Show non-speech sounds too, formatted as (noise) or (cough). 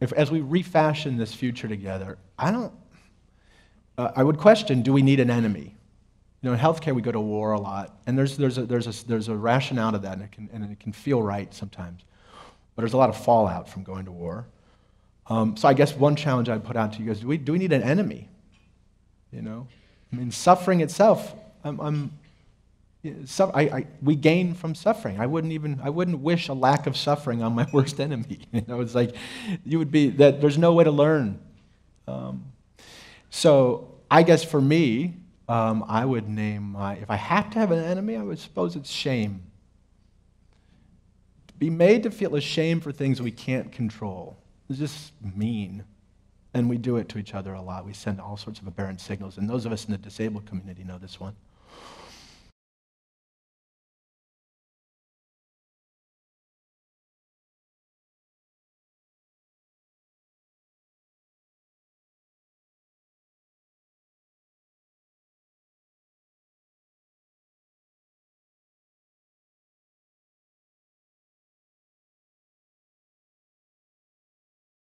if, as we refashion this future together, I don't, uh, I would question do we need an enemy? You know, in healthcare, we go to war a lot, and there's, there's, a, there's, a, there's a rationale to that, and it, can, and it can feel right sometimes. But there's a lot of fallout from going to war. Um, so I guess one challenge I'd put out to you guys do we, do we need an enemy? You know? I mean, suffering itself, I'm, I'm so, I, I, we gain from suffering. I wouldn't even, I wouldn't wish a lack of suffering on my (laughs) worst enemy. (laughs) You know, it's like, you would be, that there's no way to learn. Um, so I guess for me, um, I would name my, if I have to have an enemy, I would suppose it's shame. To be made to feel ashamed for things we can't control. It's just mean. And we do it to each other a lot. We send all sorts of aberrant signals. And those of us in the disabled community know this one.